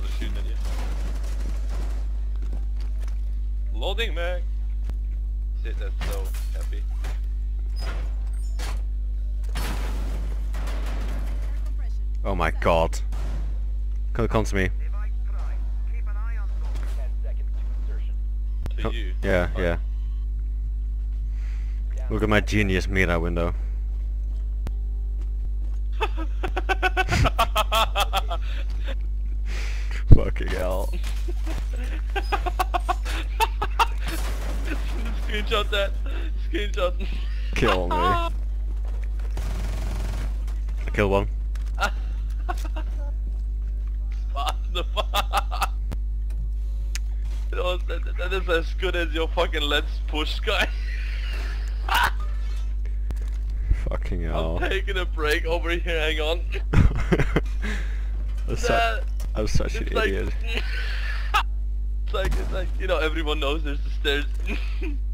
they're shooting at you. Loading mag. Shit, that's so happy. Oh my god. Come, come to me. To Come- you. Yeah, yeah. Look at my genius Mira window. Fucking hell. Screenshot that. Screenshot. Kill me. I killed one. What the fuck? Know, that, that is as good as your fucking let's push guy. Fucking hell. I'm taking a break over here, hang on. I'm, That- I'm such an like, idiot. it's like, it's like, you know, everyone knows there's the stairs.